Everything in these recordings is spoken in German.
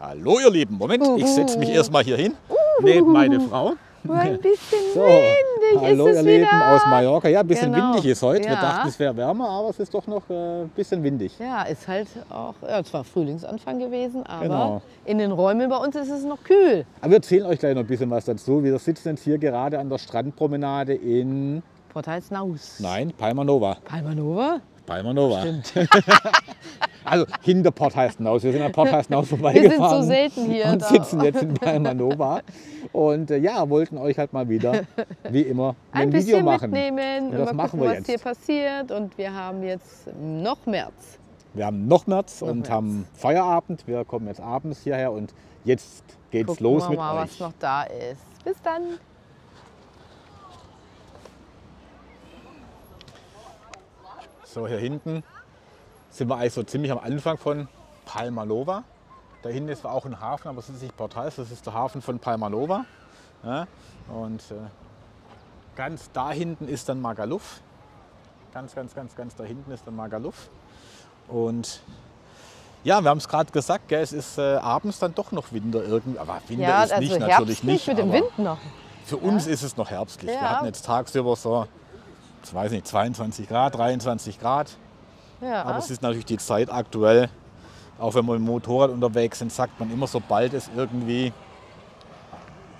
Hallo ihr Lieben, Moment, ich setze mich erstmal hier hin, neben meine Frau. Nur ein bisschen So, windig hallo ist ihr es Lieben wieder. aus Mallorca. Ja, ein bisschen Genau. windig ist heute. Wir Ja. dachten, es wäre wärmer, aber es ist doch noch äh, ein bisschen windig. Ja, ist halt auch, ja, zwar Frühlingsanfang gewesen, aber Genau. in den Räumen bei uns ist es noch kühl. Aber wir erzählen euch gleich noch ein bisschen was dazu. Wir sitzen jetzt hier gerade an der Strandpromenade in, Portalsnaus. nein, Palma Nova. Palmanova? Palma Nova. Also hinter Port Heißenhaus. Wir sind an Port Heißenhaus Wir vorbeigefahren. sind so selten hier. und da. sitzen jetzt in Palma Nova. Und äh, ja, wollten euch halt mal wieder, wie immer, ein ein Video bisschen machen. mitnehmen Und und das machen gucken, wir was jetzt. hier passiert. Und wir haben jetzt noch März. Wir haben noch März Noch und März. haben Feierabend. Wir kommen jetzt abends hierher und jetzt geht's Gucken los wir mit mal, euch. was noch da ist. Bis dann. So, hier hinten sind wir eigentlich so ziemlich am Anfang von Palma Nova. Da hinten ist auch ein Hafen, aber es ist nicht Port Heiß, das ist der Hafen von Palma Nova. Ja, und äh, ganz da hinten ist dann Magaluf. Ganz, ganz, ganz, ganz da hinten ist dann Magaluf. Und ja, wir haben es gerade gesagt, gell, es ist äh, abends dann doch noch Winter irgendwie. Aber Winter Ja, ist also nicht, natürlich nicht. mit dem Wind noch. Für uns ist es noch herbstlich. Wir Ja. hatten jetzt tagsüber so, ich weiß nicht, 22 Grad, 23 Grad. Ja. Aber es ist natürlich die Zeit aktuell. Auch wenn wir mit dem Motorrad unterwegs sind, sagt man immer, sobald es irgendwie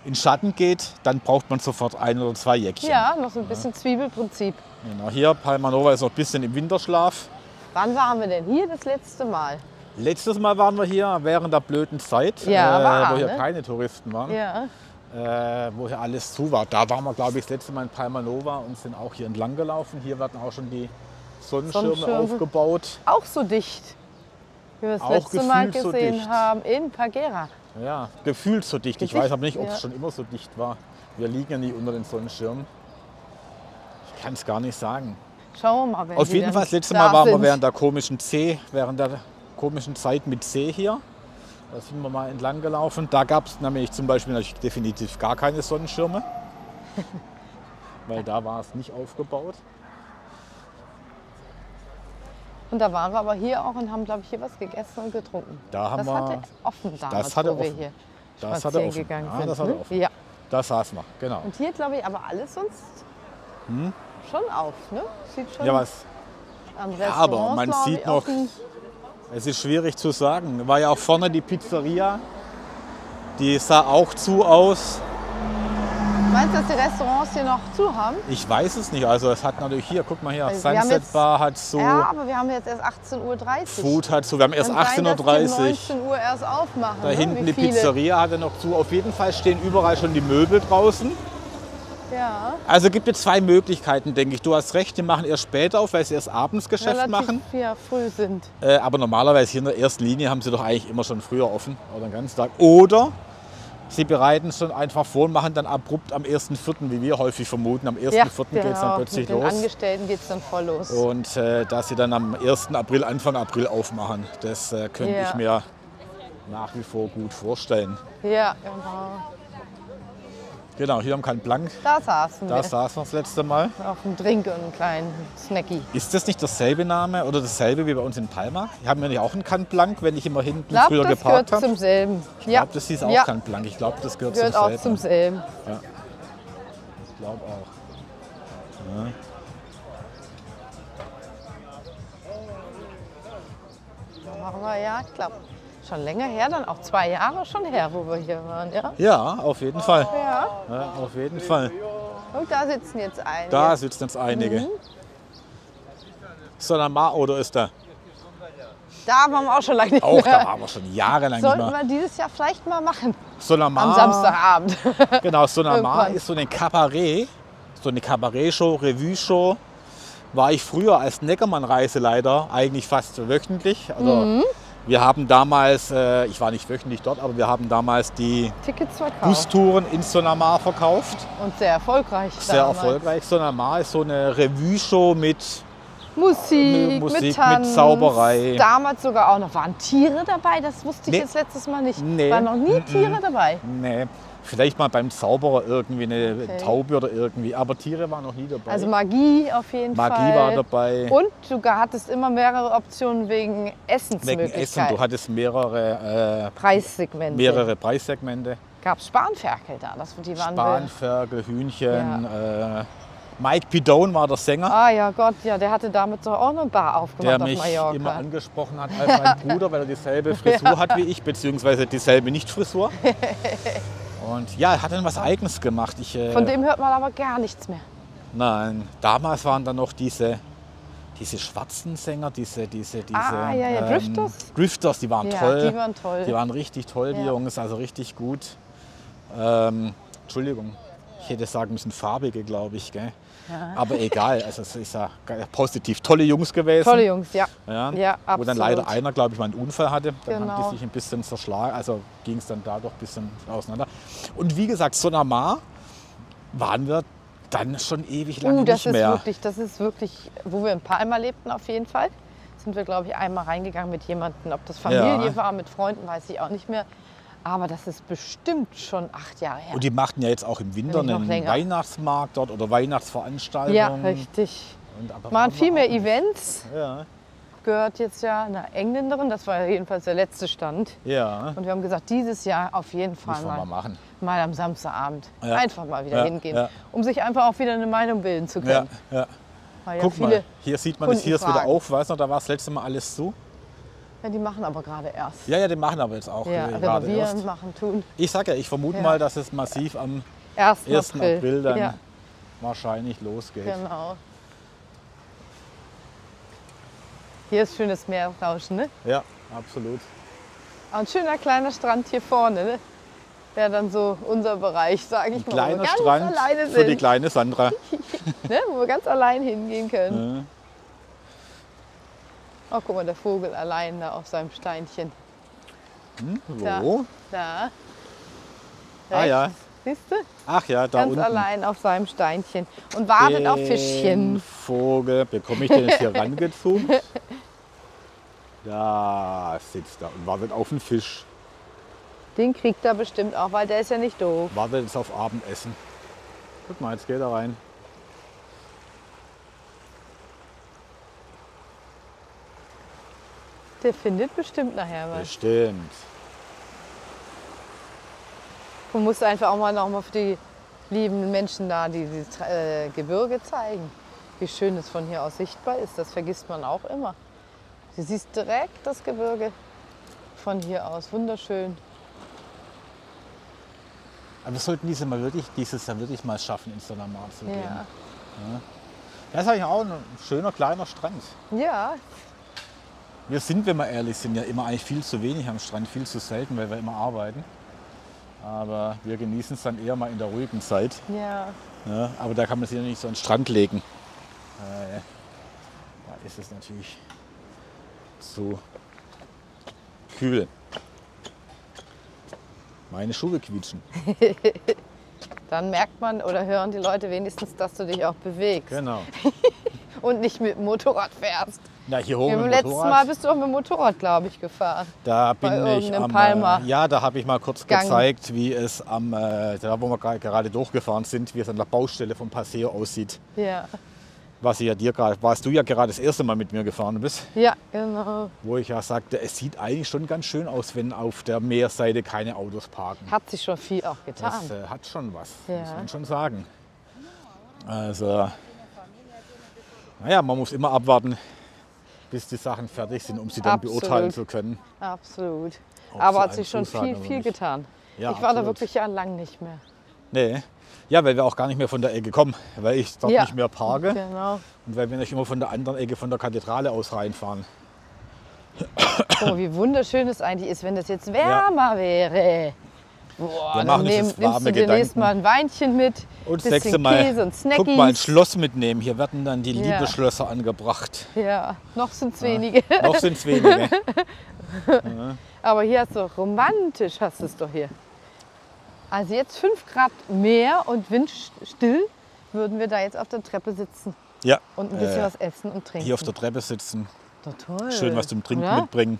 in Schatten geht, dann braucht man sofort ein oder zwei Jäckchen. ja, noch so ein bisschen Zwiebelprinzip. Genau, hier Palma Nova ist noch ein bisschen im Winterschlaf. Wann waren wir denn hier das letzte Mal? Letztes Mal waren wir hier während der blöden Zeit, Ja, war, wo hier ne? keine Touristen waren, Ja. Äh, wo hier alles zu war. Da waren wir, glaube ich, das letzte Mal in Palma Nova und sind auch hier entlang gelaufen. Hier werden auch schon die Sonnenschirme, Sonnenschirme. aufgebaut. Auch so dicht, wie wir das Auch letzte Mal so gesehen dicht. haben in Pagera. Ja, gefühlt so dicht. Ich Dicht? weiß aber nicht, ob es Ja. schon immer so dicht war. Wir liegen ja nicht unter den Sonnenschirmen. Ich kann es gar nicht sagen. Schauen wir mal, wenn Auf jeden Fall, das letzte da Mal waren wir sind. während der komischen C, während der komischen Zeit mit C hier. Da sind wir mal entlang gelaufen. Da gab es nämlich zum Beispiel definitiv gar keine Sonnenschirme. Weil da war es nicht aufgebaut. Und da waren wir aber hier auch und haben, glaube ich, hier was gegessen und getrunken. Da haben das wir- hatte offen damals, das hatte wo wir offen. hier Das hatte offen. gegangen Ja, sind. das hatte ne? offen. Ja. Da saßen wir, genau. Und hier, glaube ich, aber alles sonst schon auf. Ne? Sieht schon Hm? Ja, was? Ja, aber man sieht noch, offen. Es ist schwierig zu sagen. War ja auch vorne die Pizzeria. Die sah auch zu aus. Meinst du, dass die Restaurants hier noch zu haben? Ich weiß es nicht. Also es hat natürlich hier, guck mal hier, Also Sunset jetzt- Bar hat so, Ja, aber wir haben jetzt erst 18.30 Uhr. Food hat so. Wir haben erst Kann sein, dass die 18.30 Uhr. 19 Uhr erst aufmachen. Da ne? hinten Wie die viele? Pizzeria hatte noch zu. Auf jeden Fall stehen überall schon die Möbel draußen. Ja, Also gibt es zwei Möglichkeiten, denke ich. Du hast recht, die machen erst später auf, weil sie erst abends Geschäft relativ machen. ja, früh sind. Äh, aber normalerweise hier in der ersten Linie haben sie doch eigentlich immer schon früher offen oder den ganzen Tag. Oder sie bereiten es schon einfach vor und machen dann abrupt am 1.4., wie wir häufig vermuten. Am 1.4. Ja, geht es dann genau. plötzlich Mit den los. Angestellten geht es dann voll los. Und äh, dass sie dann am 1. April, Anfang April aufmachen, das äh, könnte Ja. ich mir nach wie vor gut vorstellen. Ja, genau. Genau, hier am Cannes Blanc, Da saßen da wir. saßen wir das letzte Mal. Auf dem Drink und einen kleinen Snacky. Ist das nicht dasselbe Name oder dasselbe wie bei uns in Palma? Haben wir nicht auch einen Cannes Blanc, wenn ich immer hinten Ich glaube, früher das geparkt gehört habe? zum selben. Ich Ja, glaube, das hieß auch ja, Cannes Blanc. Ich glaube, das gehört, gehört zum auch selben. zum selben. Ich glaube auch. Da waren wir ja, glaube, schon länger her, dann auch zwei Jahre schon her, wo wir hier waren. Ja, Ja, auf jeden Fall. ja. Ja, auf jeden Fall. Und da sitzen jetzt einige. Da sitzen jetzt einige. Mhm. Sonamar oder ist da? Da waren wir auch schon lange nicht Auch, da mehr. waren wir schon jahrelang nicht Sollten mehr. wir dieses Jahr vielleicht mal machen. Sonamar, Am Samstagabend. Genau, Sonamar ist so eine Kabarett, so eine Kabarett-Show, Revue-Show. War ich früher als Neckermann-Reiseleiter eigentlich fast wöchentlich. Also Mhm. Wir haben damals, äh, ich war nicht wöchentlich dort, aber wir haben damals die. Bustouren in Sonamar verkauft. Und sehr erfolgreich. Sehr damals. erfolgreich. Sonamar ist so eine Revue-Show mit Musik, Mit Musik, mit mit Tanz. Zauberei. Damals sogar auch noch. Waren Tiere dabei? Das wusste ich Nee. jetzt letztes Mal nicht. Nee. Waren noch nie. Tiere dabei. Nee, vielleicht mal beim Zauberer irgendwie eine Okay. Taube oder irgendwie, aber Tiere waren noch nie dabei. Also Magie auf jeden Magie Fall. war dabei. Und du hattest immer mehrere Optionen wegen Wegen Essensmöglichkeiten. Essen, du hattest mehrere, Preissegmente. äh, mehrere Preissegmente. Gab es Spanferkel da? Das, die waren Spanferkel, Hühnchen. Äh, Mike Pidone war der Sänger, Ah ja Gott, ja, der hatte damit doch auch eine Bar der aufgemacht auf mich Mallorca. immer angesprochen hat als mein Bruder, weil er dieselbe Frisur hat wie ich, beziehungsweise dieselbe Nicht-Frisur. Und ja, er hat dann was Eigenes gemacht. Ich, äh, Von dem hört man aber gar nichts mehr. Nein, damals waren dann noch diese, diese schwarzen Sänger, diese, diese, diese Ah, ja, ja, Drifters? Drifters, die waren Ja, toll. die waren toll. Die waren richtig toll, die. Jungs, also richtig gut. Ähm, Entschuldigung, ich hätte sagen müssen farbige, glaube ich. Gell? Aber egal, also es ist ja positiv. Tolle Jungs gewesen. Tolle Jungs, ja. Ja, Ja, Wo dann leider einer, glaube ich, mal einen Unfall hatte. Dann haben Genau. die sich ein bisschen zerschlagen, also ging es dann da doch ein bisschen auseinander. Und wie gesagt, Sonamar waren wir dann schon ewig lange Uh, das nicht ist mehr. wirklich, das ist wirklich, wo wir in Palma lebten auf jeden Fall. Sind wir, glaube ich, einmal reingegangen mit jemandem. Ob das Familie Ja. war, mit Freunden, weiß ich auch nicht mehr. Aber das ist bestimmt schon acht Jahre her. Und die machten ja jetzt auch im Winter einen. Weihnachtsmarkt dort oder Weihnachtsveranstaltungen. ja, richtig. Und Waren viel mehr. Events. Ja, Gehört jetzt ja einer Engländerin. Das war jedenfalls der letzte Stand. ja. Und wir haben gesagt, dieses Jahr auf jeden Fall mal mal, machen. mal am Samstagabend. Ja. Einfach mal wieder Ja, hingehen. ja. Um sich einfach auch wieder eine Meinung bilden zu können. ja. Ja Guck mal, hier sieht man es, hier ist wieder auf. Weißt du, da war das letzte Mal alles zu. Ja, die machen aber gerade erst. Ja, ja, die machen aber jetzt auch Ja, gerade renovieren, erst. machen, tun. Ich sag ja, ich vermute Ja. mal, dass es massiv am 1. 1. April. April, dann Ja, wahrscheinlich losgeht. genau. Hier ist schönes Meerrauschen, ne? Ja, absolut. Auch Ein schöner kleiner Strand hier vorne, ne? Wäre dann so unser Bereich, sage ich mal. wo wir Kleiner Strand für die kleine Sandra. ne? Wo wir ganz allein hingehen können. Oh, guck mal, der Vogel allein da auf seinem Steinchen. Hm, Da. wo? Da. Ah ja. Siehst du? Ach ja, da Ganz unten. allein auf seinem Steinchen. Und wartet auf Den Fischchen. Vogel, bekomme ich den jetzt hier rangezoomt? Da sitzt er und wartet auf den Fisch. Den kriegt er bestimmt auch, weil der ist ja nicht doof. Wartet jetzt auf Abendessen. Guck mal, jetzt geht er rein. Der findet bestimmt nachher was. Bestimmt. Du musst einfach auch mal noch mal für die lieben Menschen da dieses äh, Gebirge zeigen. Wie schön es von hier aus sichtbar ist, das vergisst man auch immer. Du siehst direkt das Gebirge von hier aus. Wunderschön. Aber wir sollten diese mal wirklich, dieses Jahr wirklich mal schaffen, ins Sonamar zu gehen. Ja. Das ist eigentlich auch ein schöner kleiner Strand. ja, Wir sind, wenn wir ehrlich sind, ja immer eigentlich viel zu wenig am Strand, viel zu selten, weil wir immer arbeiten. Aber wir genießen es dann eher mal in der ruhigen Zeit. ja. Ja, aber da kann man sich ja nicht so an den Strand legen. Äh, da ist es natürlich zu kühl. Meine Schuhe quietschen. Dann merkt man oder hören die Leute wenigstens, dass du dich auch bewegst Genau. und nicht mit dem Motorrad fährst. Na, hier hoch Beim mit dem letzten Motorrad. Mal bist du auch mit dem Motorrad, glaube ich, gefahren. Da bin ich am, Palma. Äh, ja, da habe ich mal kurz Gang. gezeigt, wie es am, äh, da wo wir gerade durchgefahren sind, wie es an der Baustelle von Paseo aussieht. Ja, Was ich ja dir gerade, warst du ja gerade das erste Mal mit mir gefahren bist, ja genau. wo ich ja sagte, es sieht eigentlich schon ganz schön aus, wenn auf der Meerseite keine Autos parken. Hat sich schon viel auch getan. Das äh, hat schon was, Ja. muss man schon sagen. Also, naja, man muss immer abwarten, bis die Sachen fertig sind, um sie dann Absolut. beurteilen zu können. Absolut. Ob Aber hat sich schon viel, viel getan. Ja, ich war da absolut. wirklich ja lang nicht mehr. Nee. Ja, weil wir auch gar nicht mehr von der Ecke kommen, weil ich dort Ja. nicht mehr parke Genau. und weil wir nicht immer von der anderen Ecke von der Kathedrale aus reinfahren. Oh, wie wunderschön es eigentlich ist, wenn das jetzt wärmer wäre. Boah, Wir machen nehm, jetzt nimmst warme du dir nächstes. Mal ein Weinchen mit, Und bisschen Mal, Käse und guck mal, ein Snackies. Schloss mitnehmen. Hier werden dann die Ja. Liebesschlösser angebracht. Ja, noch sind es wenige. Noch sind es wenige. Aber hier hast du romantisch, hast du es doch hier. Also jetzt 5 Grad mehr und windstill würden wir da jetzt auf der Treppe sitzen. Ja. Und ein bisschen äh, was essen und trinken. Hier auf der Treppe sitzen, Doch toll. schön was zum Trinken Oder? mitbringen,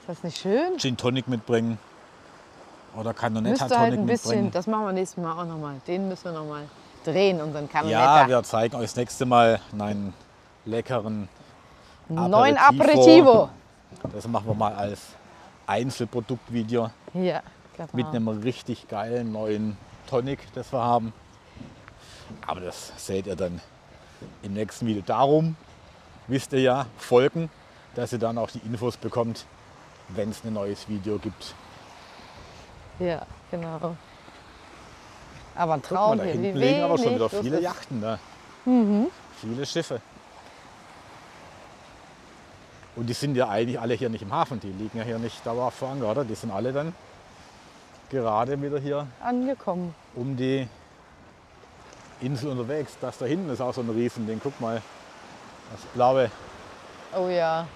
Ist das nicht schön? Gin Tonic mitbringen oder Canonetta Müsste halt ein bisschen, mitbringen. das machen wir nächstes Mal auch nochmal. Den müssen wir nochmal drehen, unseren Ja, Canonetta. wir zeigen euch das nächste Mal einen leckeren Neuen Aperitivo. Aperitivo. Das machen wir mal als Einzelproduktvideo Ja, genau. mit einem richtig geilen neuen Tonic, das wir haben. Aber das seht ihr dann im nächsten Video. Darum wisst ihr ja, folgen, dass ihr dann auch die Infos bekommt, wenn es ein neues Video gibt. Ja, genau. Aber ein Guck mal, Traum da hier. hinten liegen aber schon wieder viele. Yachten da. Viele Schiffe. Und die sind ja eigentlich alle hier nicht im Hafen, die liegen ja hier nicht dauerhaft vor Anker, oder? Die sind alle dann gerade wieder hier Angekommen. um die Insel unterwegs. Das da hinten ist auch so ein Riesending. Guck mal, das blaue. Oh ja.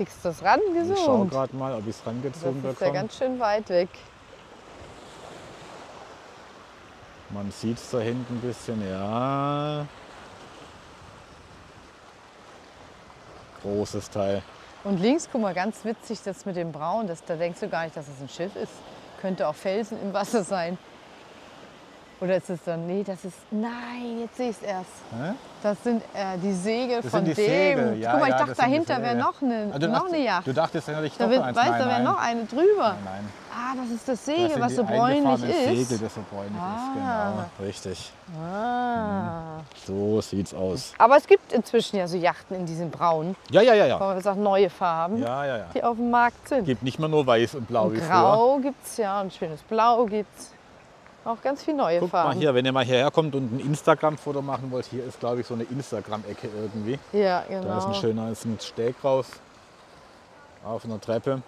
Kriegst du das Ich schaue rangezoomt? gerade mal, ob ich es Das rangezogen ist ja bekomme. ganz schön weit weg. Man sieht es da hinten ein bisschen, ja. Großes Teil. Und links, guck mal, ganz witzig, das mit dem Braun, das, da denkst du gar nicht, dass es ein Schiff ist. Könnte auch Felsen im Wasser sein. Oder ist es dann, nee, das ist, nein, jetzt sehe ich es erst. Hä? Das sind äh, die Segel Das von die dem. Segel. Ja, guck mal, ich ja, dachte, das dahinter wäre noch eine, du noch dachtest- eine Yacht. Du dachtest ja nicht Da doch wird, eins. weißt, nein, da wäre noch eine drüber. Nein, nein. Ah, das ist das Das Segel, sind was so bräunlich ist. Segel, das so bräunlich Ah. ist, genau. Richtig. Ah. So sieht's aus. Aber es gibt inzwischen ja so Yachten in diesem Braun. Ja, ja, ja, ja. Aber gesagt, neue Farben, Ja, ja, ja. die auf dem Markt sind. Gibt nicht mehr nur weiß und blau Und wie. Grau gibt es ja, ein schönes Blau gibt es. Auch ganz viele neue Guckt Farben. mal hier, wenn ihr mal hierher kommt und ein Instagram-Foto machen wollt, hier ist glaube ich so eine Instagram-Ecke irgendwie. Ja, Da ist genau. ein schöner ist ein Steg raus auf einer Treppe.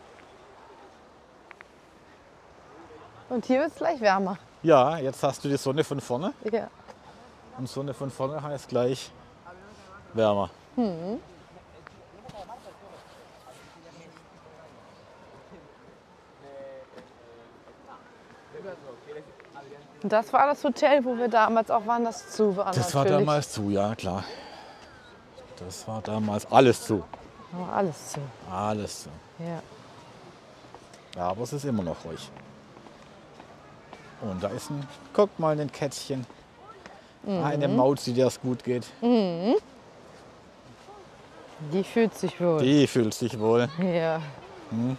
Und hier wird es gleich wärmer. Ja, jetzt hast du die Sonne von vorne Ja. und Sonne von vorne heißt gleich wärmer. Und das war das Hotel, wo wir damals auch waren, das zu war. Das war natürlich. damals zu, ja klar. Das war damals alles zu. War alles zu. Alles zu. Ja. Ja, aber es ist immer noch ruhig. Und da ist ein, guckt mal, ein Kätzchen. Eine Maus, die das gut geht. Die fühlt sich wohl. Die fühlt sich wohl. Ja. Hm.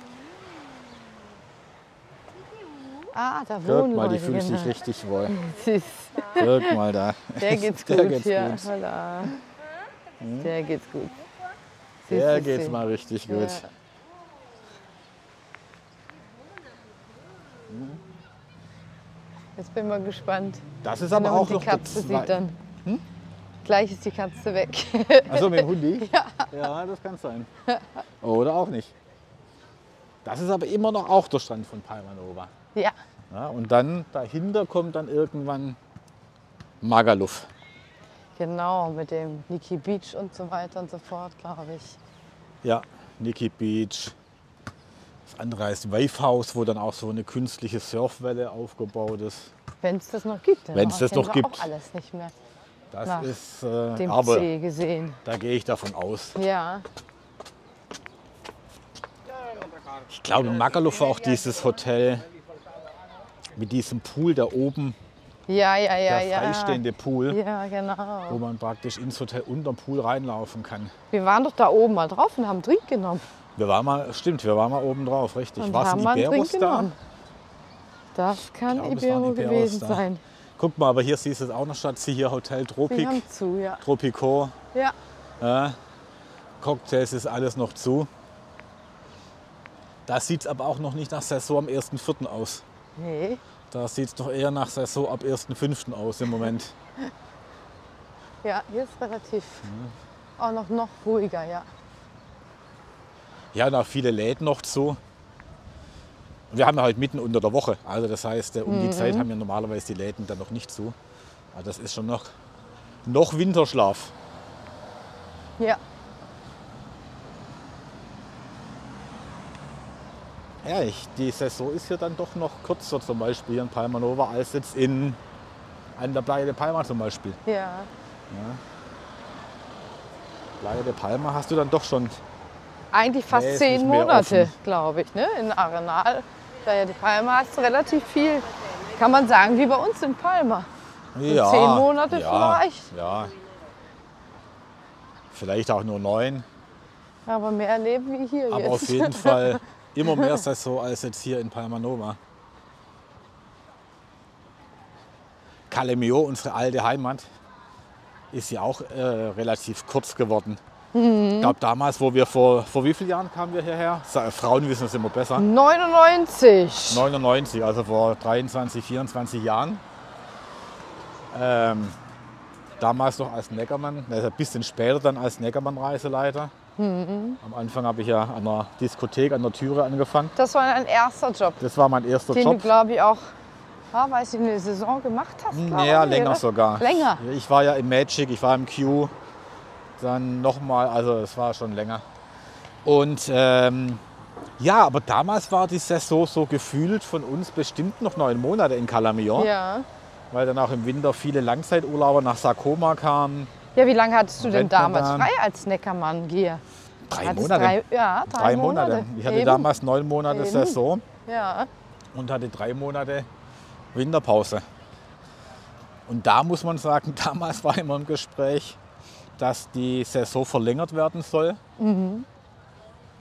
Ah, da Guck wohnen mal, die fühlt sich genau. richtig wohl. Süß. Guck mal da. Der geht's gut. Der geht's ja. gut. Hm? Voilà. Der geht's gut. Der Süß, geht's süß. mal richtig gut. Ja. Jetzt bin ich mal gespannt. Das ist aber der auch die noch Katze sieht, dann. Gleich ist die Katze weg. Also mit dem Hundi? Ja. Ja, das kann sein. Oder auch nicht. Das ist aber immer noch auch der Strand von Palmanova. Ja. Ja, und dann dahinter kommt dann irgendwann Magaluf. Genau, mit dem Niki Beach und so weiter und so fort, glaube ich. Ja, Nikki Beach. Das andere heißt Wave House, wo dann auch so eine künstliche Surfwelle aufgebaut ist. Wenn es das noch gibt. denn Wenn's das noch gibt. Auch alles nicht mehr. Das Nach ist, äh, Dem aber See gesehen. da gehe ich davon aus. Ja. Ich glaube, Magaluf war auch dieses Hotel mit diesem Pool da oben, Ja, ja, ja, der ja. freistehende Pool, Ja, wo genau. man praktisch ins Hotel unterm Pool reinlaufen kann. Wir waren doch da oben mal drauf und haben Drink genommen. Wir waren mal, stimmt, wir waren mal oben drauf, richtig. War es haben ein einen Iberos da? genommen. Das kann ein Ibero gewesen da. sein. Guck mal, aber hier siehst du es auch noch, Schatzi, hier Hotel haben zu, ja. Tropico. Ja, Ja, Cocktails ist alles noch zu. Da sieht es aber auch noch nicht nach Saison am 1.4. aus. Nee. Da sieht es doch eher nach Saison ab 1.5. aus im Moment. Ja, hier ist relativ auch noch, noch ruhiger, ja. Ja, noch viele Läden noch zu. Wir haben ja halt mitten unter der Woche. Also das heißt, äh, um die Zeit haben wir normalerweise die Läden dann noch nicht zu. Aber das ist schon noch, noch Winterschlaf. Ja, Ja, ich, die Saison ist ja dann doch noch kürzer zum Beispiel in Palmanova als jetzt in, an der Playa de Palma zum Beispiel. ja. Playa de Palma hast du dann doch schon. Eigentlich fast Nee, zehn Monate, glaube ich. Ne? In Arenal, Playa de Palma hast du relativ viel, kann man sagen, wie bei uns in Palma. Ja, zehn Monate ja, vielleicht? Ja. Vielleicht auch nur neun. Aber mehr erleben wie hier Aber jetzt. auf jeden Fall immer mehr Saison als jetzt hier in Palma Nova. Calemio, unsere alte Heimat, ist ja auch äh, relativ kurz geworden. Mhm. Ich glaube, damals, wo wir vor, vor wie vielen Jahren kamen wir hierher? Frauen wissen es immer besser. 99. 99, also vor 23, 24 Jahren. Ähm, damals noch als Neckermann, also ein bisschen später dann als Neckermann-Reiseleiter. Mhm. Am Anfang habe ich ja an der Diskothek an der Türe angefangen. Das war ein erster Job, Das war mein erster den du, Job. glaube ich, auch, ah, weiß ich, eine Saison gemacht hast. Ja, länger oder? sogar. Länger. Ich war ja im Magic, ich war im Q, dann nochmal, also es war schon länger. Und ähm, ja, aber damals war die Saison so gefühlt von uns bestimmt noch neun Monate in Calamion, Ja. weil dann auch im Winter viele Langzeiturlauber nach Sarkoma kamen. Ja, wie lange hattest du denn damals frei als Neckermann hier? Drei Monate. Drei, ja, drei, Drei Monate. Ich hatte Eben. damals neun Monate Eben. Saison Ja. und hatte drei Monate Winterpause. Und da muss man sagen, damals war immer im Gespräch, dass die Saison verlängert werden soll. Mhm.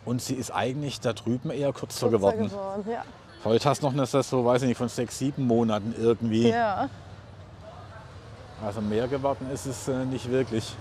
Und sie ist eigentlich da drüben eher kürzer, Kürzer geworden. geworden, Ja. Heute hast du noch eine Saison, weiß ich nicht, von sechs, sieben Monaten irgendwie. ja. Also mehr geworden ist es äh, nicht wirklich.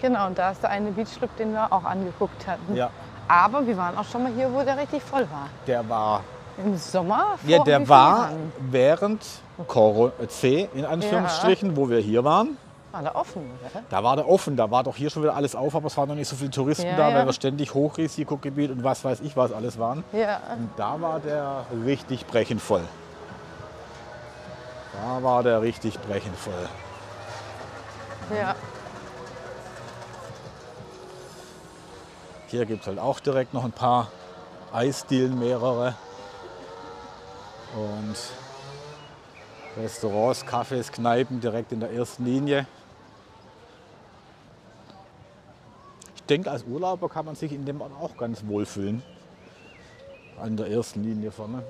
Genau, und da ist der eine Beachclub, den wir auch angeguckt hatten. Ja, Aber wir waren auch schon mal hier, wo der richtig voll war. der war, Im Sommer? Vor ja, der war während Coro C, in Anführungsstrichen, wo wir hier waren. War der offen, oder? Da war der offen, da war doch hier schon wieder alles auf, aber es waren noch nicht so viele Touristen Ja, da, ja. weil wir ständig Hochrisikogebiet und was weiß ich was alles waren. Ja. Und da war der richtig brechend voll. Da war der richtig brechend voll. ja. Hier gibt es halt auch direkt noch ein paar Eisdielen, mehrere. Und Restaurants, Cafés, Kneipen direkt in der ersten Linie. Denke, als Urlauber kann man sich in dem Ort auch ganz wohl fühlen. An der ersten Linie vorne.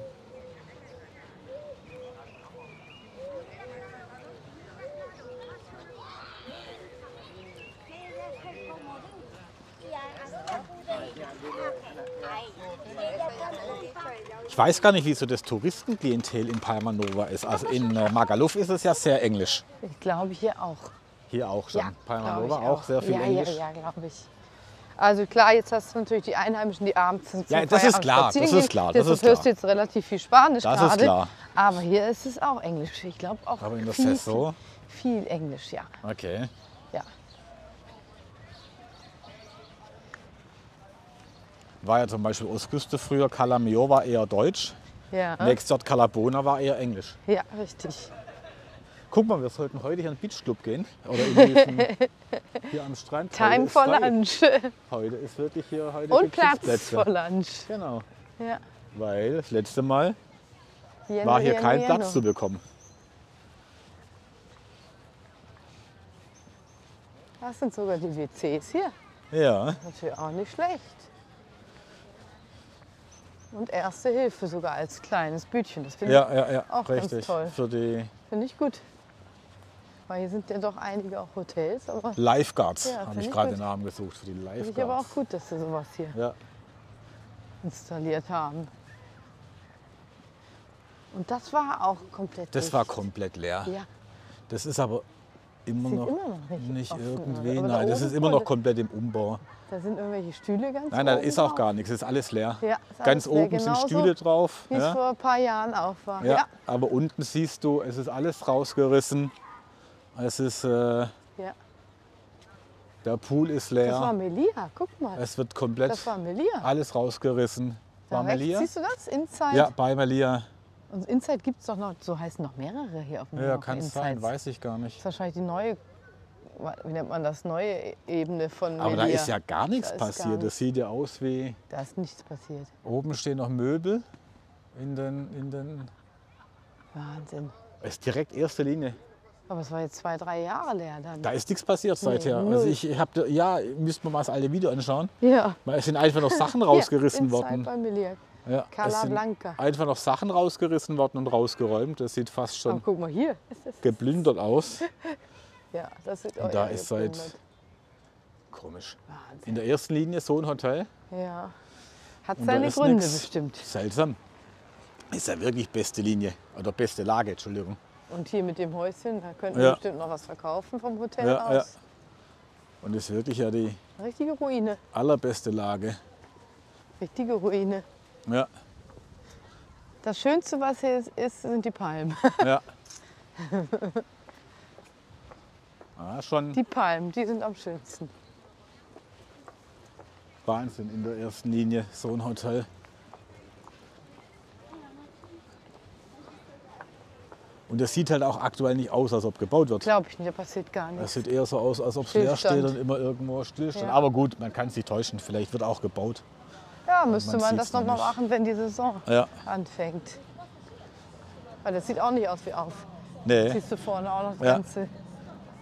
Ich weiß gar nicht, wie so das Touristenklientel in Palma Nova ist. Also in äh, Magaluf ist es ja sehr englisch. Ich glaube hier auch. Hier auch schon. Ja, Palma Nova ich auch. sehr viel ja, Englisch. Ja, ja, glaube ich. Also klar, jetzt hast du natürlich die Einheimischen, die abends zum Ja, das ist klar, das ist klar, das ist klar. hörst du jetzt relativ viel Spanisch Das ist gerade. klar. Aber hier ist es auch Englisch. Ich glaube auch Aber in der viel, Saison? viel Englisch, ja. Okay. ja. War ja zum Beispiel Ostküste früher. Calamio war eher deutsch. Ja, Nächster Ort Calabona war eher englisch. ja richtig. Guck mal, wir sollten heute hier in den Beachclub gehen. Oder in diesen, hier am Strand. Time for. Lunch. Heute ist wirklich hier heute Und Platz for Lunch. Genau. Ja. Weil das letzte Mal Jeno, war hier jeno, kein jeno. Platz zu bekommen. Das sind sogar die WCs hier. Ja. Natürlich auch nicht schlecht. Und Erste Hilfe sogar als kleines Bütchen. Das finde Ja, ja, ja. Auch ganz richtig. toll. Für die find ich gut. Weil hier sind ja doch einige auch Hotels. Aber Lifeguards Ja, habe ich gerade den Namen gesucht. Für die finde ich aber Lifeguards. auch gut, dass sie sowas hier Ja. installiert haben. Und das war auch komplett Das dicht. war komplett leer. Ja, Das ist aber immer noch, immer noch nicht irgendwie. da Nein, das ist immer noch komplett im Umbau. da sind irgendwelche Stühle ganz Nein, da ist auch drauf, gar nichts. Es ist alles leer. Ja, ist Ganz alles leer, oben sind genauso Stühle drauf. Wie es Ja. vor ein paar Jahren auch war. Ja. Aber unten siehst du, es ist alles rausgerissen. Es ist, äh, ja. der Pool ist Das war leer. Melia, guck mal. Es wird komplett Das war Melia. alles rausgerissen. Da War rechts, Melia? Siehst du das? Inside. Ja, bei Melia. Und Inside gibt es doch noch, so heißen noch mehrere hier auf dem Ja, kann es sein, weiß ich gar Das nicht. ist wahrscheinlich die neue, wie nennt man das, neue Ebene von Aber da Melia. ist ja gar nichts Da ist gar passiert. nichts. Das sieht ja aus wie, Da ist nichts passiert. oben stehen noch Möbel in den, in den Wahnsinn. Ist direkt erste Linie. Aber es war jetzt zwei, drei Jahre leer dann. Da ist nichts passiert seither. null. also ich habe ja, müsste man mal das alte Video anschauen. ja. Weil Es sind einfach noch Sachen rausgerissen ja, worden. Miliak. Ja, Cala Blanca. einfach noch Sachen rausgerissen worden und rausgeräumt. Das sieht fast Aber schon guck mal hier. Geplündert aus. ja, das sieht Und auch da eher ist seit komisch. Wahnsinn. In der ersten Linie so ein Hotel. Ja. Hat Und da seine Gründe nix. bestimmt. Seltsam. Ist ja wirklich beste Linie oder beste Lage, Entschuldigung. Und hier mit dem Häuschen, da könnten Ja. wir bestimmt noch was verkaufen vom Hotel Ja, aus. ja. Und ist wirklich ja die Richtige Ruine. allerbeste Lage. Richtige Ruine. Ja, Das Schönste, was hier ist, ist sind die Palmen. ja. Ah, schon Die Palmen, die sind am schönsten. Wahnsinn in der ersten Linie, so ein Hotel. Und das sieht halt auch aktuell nicht aus, als ob gebaut wird. Glaube ich nicht, da passiert gar Das nichts. sieht eher so aus, als ob es leer steht und immer irgendwo stillstand. Ja. Aber gut, man kann sich täuschen, vielleicht wird auch gebaut. Ja, müsste man man, das noch mal machen, wenn die Saison Ja, anfängt. Weil das sieht auch nicht aus wie auf. nee. Siehst du vorne auch noch das Ja. ganze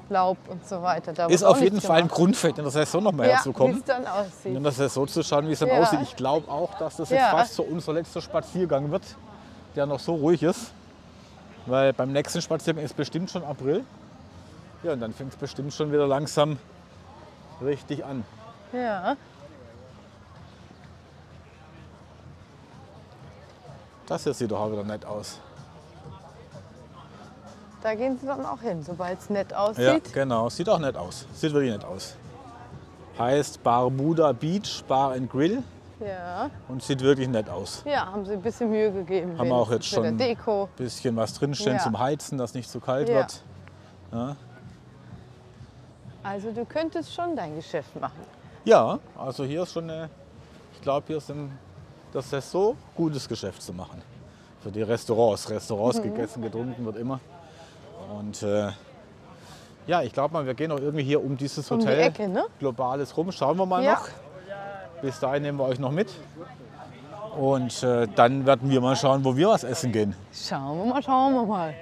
Laub und so weiter. Da Ist auf jeden Fall ein. Grund, vielleicht in der Saison noch mal ja, wie herzukommen. es dann In aussieht. der Saison zu schauen, wie es dann Ja. aussieht. Ich glaube auch, dass das jetzt fast so unser letzter Spaziergang wird, der noch so ruhig ist. Weil beim nächsten Spaziergang ist bestimmt schon April. Ja, und dann fängt es bestimmt schon wieder langsam richtig an. Ja, Das hier sieht doch auch wieder nett aus. da gehen sie dann auch hin, sobald es nett aussieht. Ja, genau. Sieht auch nett aus. Sieht wirklich nett aus. Heißt Barbuda Beach Bar and Grill Ja. und sieht wirklich nett aus. ja, haben sie ein bisschen Mühe gegeben. Haben wir auch jetzt schon- Deko. Bisschen was drinstehen Ja. zum Heizen, dass nicht zu kalt Ja. wird. Ja. Also du könntest schon dein Geschäft machen. Ja, also hier ist schon eine, ich glaube, hier ist ein, das ist so gutes Geschäft zu machen. Für die Restaurants. Restaurants gegessen, getrunken wird immer. Und äh, ja, ich glaube mal, wir gehen auch irgendwie hier um dieses Um die Hotel Ecke, ne? Globales rum. Schauen wir mal Ja. noch. Bis dahin nehmen wir euch noch mit. Und äh, dann werden wir mal schauen, wo wir was essen gehen. Schauen wir mal, schauen wir mal.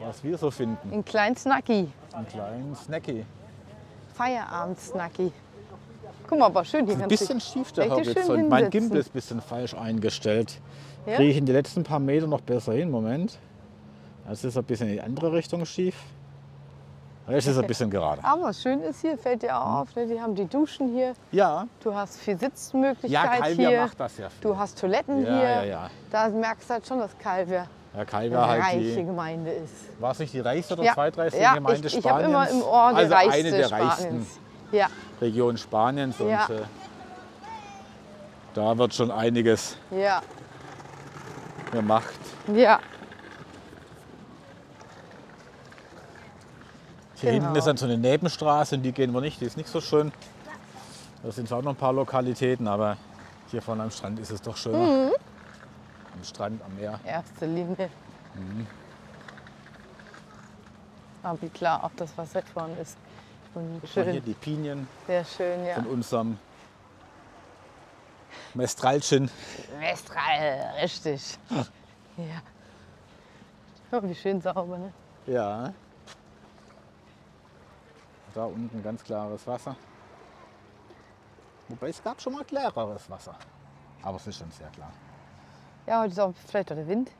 Was wir so finden. Einen kleinen Snacki. Einen kleinen Snacky. Feierabend-Snacki. Guck mal, aber schön, hier Ein bisschen schief der Horizont. Mein. Gimbal ist ein bisschen falsch eingestellt. Ja? Kriege ich in die letzten paar Meter noch besser hin. Moment. Jetzt ist er ein bisschen in die andere Richtung schief. Jetzt ist ein bisschen gerade. Aber schön ist hier, fällt dir auch auf, ne? die haben die Duschen hier. Ja, Du hast viel ja Sitzmöglichkeit Calvia hier. macht das ja. viel. Du hast Toiletten Ja, hier. ja, ja. Da merkst du halt schon, dass Calvia Ja, eine halt reiche die, Gemeinde ist. war es nicht die reichste oder Ja, zweitreichste ja Gemeinde ich, ich habe Spaniens? immer im Ohr die also reichste eine der Spaniens. reichsten Ja, Regionen Spaniens. Ja. Und äh, da wird schon einiges ja, gemacht. ja. Hier Genau. hinten ist dann so eine Nebenstraße, in die gehen wir nicht, die ist nicht so schön. Da sind zwar auch noch ein paar Lokalitäten, aber hier vorne am Strand ist es doch schöner. Mhm. Am Strand, am Meer. Erste Linie. Mhm. Aber wie klar auch das Wasser vorne ist. Und mal hier schön, die Pinien sehr schön, ja. von unserem Mestralchen. Mestral, richtig. Ja. Oh, wie schön sauber, ne? Ja. Da unten ganz klares Wasser. Wobei es gab schon mal klareres Wasser. Aber es ist schon sehr klar. Ja, heute ist auch vielleicht auch der Wind.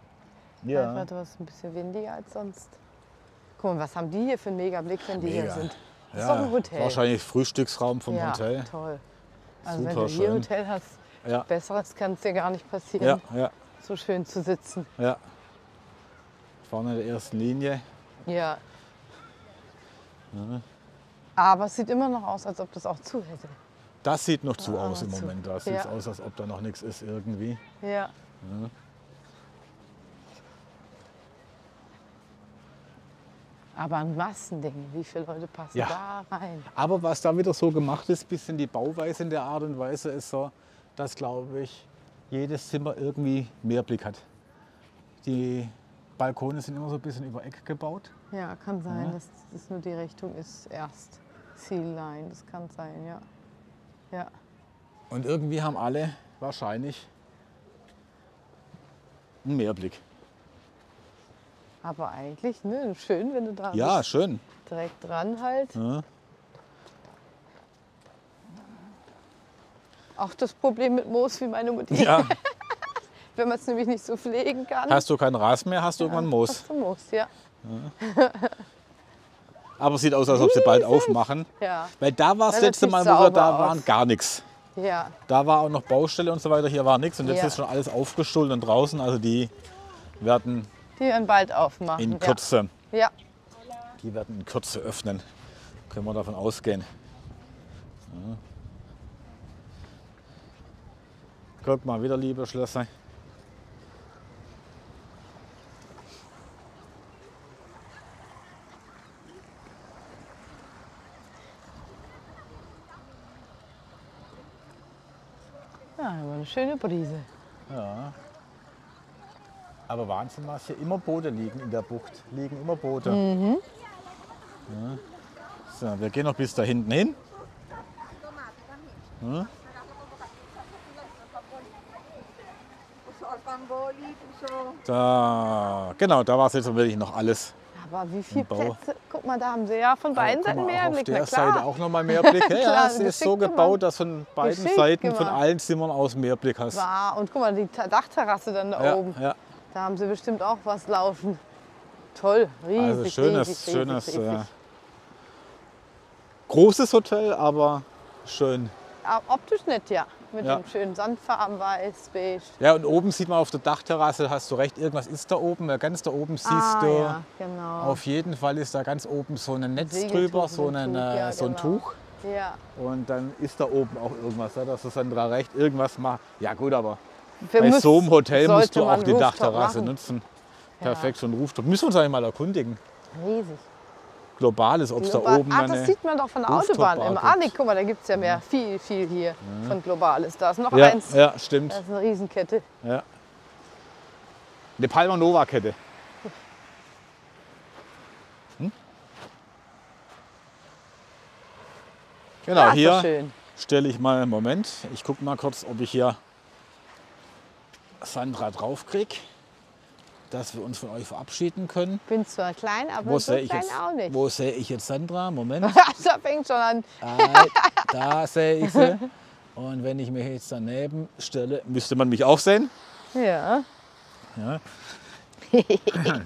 Ja, Einfach etwas ein bisschen windiger als sonst. Guck mal, was haben die hier für einen Megablick, wenn die hier Mega. sind? Das ist ja doch ein Hotel. wahrscheinlich Frühsstücksraum vom ja, Hotel. toll. Also wenn Super du hier schön. Hotel hast, Ja, besseres kann es dir gar nicht passieren, ja, ja, so schön zu sitzen. ja. Vorne in der ersten Linie. Ja. Aber es sieht immer noch aus, als ob das auch zu hätte. Das sieht noch zu Ah, aus im zu. Moment. Da sieht es Ja. aus, als ob da noch nichts ist irgendwie. Ja. Aber ein Massending, wie viele Leute passen Ja. da rein? Aber was da wieder so gemacht ist, bisschen die Bauweise in der Art und Weise, ist so, dass, glaube ich, jedes Zimmer irgendwie Mehrblick hat. Die Balkone sind immer so ein bisschen über Eck gebaut. Ja, kann sein, Ja. dass das nur die Richtung ist erst. Zielline, das kann sein, ja. Ja, Und irgendwie haben alle wahrscheinlich einen Mehrblick. Aber eigentlich ne, schön, wenn du da Ja, bist. schön. direkt dran halt. Ja. Auch das Problem mit Moos wie meine Mutter. Ja. Wenn man es nämlich nicht so pflegen kann. Hast du keinen Rasen mehr, hast du irgendwann Moos. Hast du Moos, ja. Aber sieht aus, als ob sie bald aufmachen. Ja, Weil da war das letzte Mal, wo wir da aus. waren, gar nichts. ja. Da war auch noch Baustelle und so weiter, hier war nichts. Und jetzt Ja. ist schon alles aufgestuhlt und draußen. Also die werden Die werden bald aufmachen. in Kürze, Ja. ja. die werden in Kürze öffnen. Können wir davon ausgehen. Ja. Guck mal, wieder liebe Schlösser. Ja, aber eine schöne Brise. Ja. Aber Wahnsinn, was hier immer Boote liegen in der Bucht. Liegen immer Boote. Mhm. Ja. So, wir gehen noch bis da hinten hin. Ja. Da, genau, da war es jetzt wirklich noch alles. Aber wie viele. Plätze? Guck mal, da haben sie ja von beiden Seiten mehr auch auf Blick. der. Seite auch noch mal Mehrblick. Ja, ja, Klar, es ist so gemacht. gebaut, dass von beiden Geschickt Seiten, von gemacht. allen Zimmern aus Mehrblick hast. War. Und guck mal, die Dachterrasse dann da Ja, oben. ja. Da haben sie bestimmt auch was laufen. Toll, riesig, Also schönes, riesig, riesig, schönes, riesig. Äh, großes Hotel, aber schön. Optisch nett, ja. Mit Ja. dem schönen Sandfarben, weiß, beige. Ja, und oben sieht man auf der Dachterrasse, hast du recht, irgendwas ist da oben. Ganz da oben siehst ah, du, ja, genau. auf jeden Fall ist da ganz oben so ein Netz Segeltuch, drüber, so, ein ein, Tuch, äh, ja, so ein genau. Tuch. ja. Und dann ist da oben auch irgendwas. Da hast du Sandra recht, irgendwas machen. Ja gut, aber Wir bei müssen- so einem Hotel musst du auch die Rooftop Dachterrasse machen. nutzen. Perfekt, so ein Rooftop. Müssen wir uns eigentlich mal erkundigen. Riesig. Globales, ob es da Global- oben ah, das sieht man doch von der Autobahn immer. Ah, nee, guck mal, da gibt es ja mehr. Viel, viel hier von Globales. Da ist noch ja, eins. ja, stimmt. Das ist eine Riesenkette. Ja. Eine Palma Nova Kette. Hm? Genau, ist doch hier stelle ich mal, Moment, ich gucke mal kurz, ob ich hier Sandra draufkriege, dass wir uns von euch verabschieden können. Bin zwar klein, aber Wo so sehe ich, klein jetzt- auch nicht. wo sehe ich jetzt Sandra? Moment. da fängt schon an. Ah, da sehe ich sie. Und wenn ich mich jetzt daneben stelle, müsste man mich auch sehen. Ja. Ja.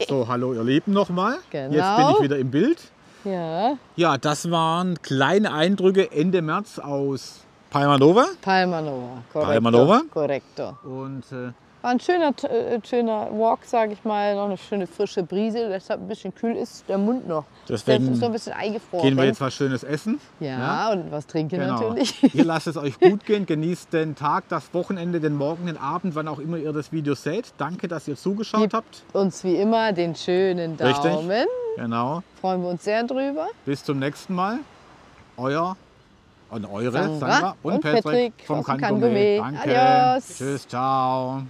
So, hallo ihr Lieben nochmal. Jetzt bin Genau. ich wieder im Bild. Ja. Ja, das waren kleine Eindrücke Ende März aus Palma Nova. Palma Nova. Korrekto. Palma Nova. Korrekto. Und äh, War ein schöner, äh, schöner Walk, sage ich mal. Noch eine schöne frische Brise. Deshalb ein bisschen kühl ist der Mund noch. Deswegen das ist noch ein bisschen eingefroren. gehen wir jetzt was Schönes essen. ja, und was trinken Genau. natürlich. Ihr lasst es euch gut gehen, genießt den Tag, das Wochenende, den Morgen, den Abend, wann auch immer ihr das Video seht. Danke, dass ihr zugeschaut Gebt habt. Uns wie immer den schönen Richtig. Daumen. Genau. Freuen wir uns sehr drüber. Bis zum nächsten Mal. Euer und eure Sandra Sandra, und, und Patrick, Patrick vom. Kangourmet. Danke. Adios. Tschüss, ciao.